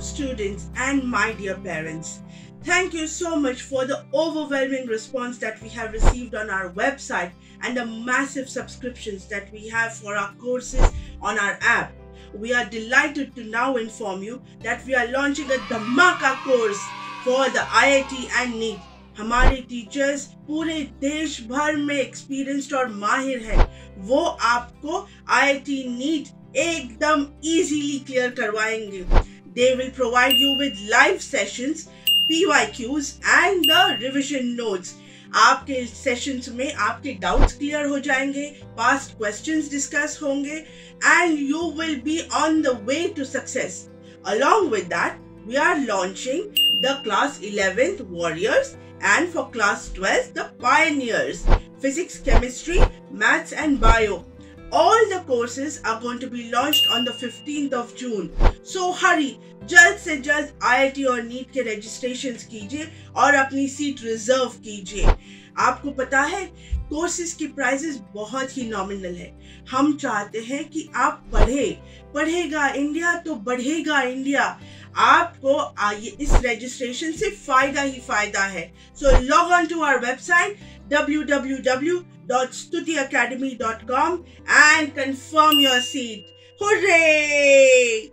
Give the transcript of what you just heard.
students and my dear parents. Thank you so much for the overwhelming response that we have received on our website and the massive subscriptions that we have for our courses on our app. We are delighted to now inform you that we are launching a Dhamaka course for the IIT and NEET. हमारे teachers पूरे देश भर में experienced और माहिर हैं वो आपको आईआईटी नीट एकदम इजीली क्लियर करवाएंगे they will provide you with live sessions PYQs and the revision notes आपके सेशंस में आपके डाउट्स क्लियर हो जाएंगे पास्ट क्वेश्चंस डिस्कस होंगे and you will be on the way to success along with that we are launching the class 11th warriors and for class 12 the pioneers physics chemistry maths and bio all the courses are going to be launched on the 15th of June. So hurry, जल्द से जल्द IIT और NEET के registration कीजिए और अपनी seat reserve कीजिए। आपको पता है कोर्सेज की प्राइसेस बहुत ही नॉमिनल है। हम चाहते हैं कि आप पढ़े पढ़ेगा इंडिया तो बढ़ेगा इंडिया आपको आइए इस रजिस्ट्रेशन से फ़ायदा ही फ़ायदा है। So log on to our website www.stutiacademy.com and confirm your seat. Hooray!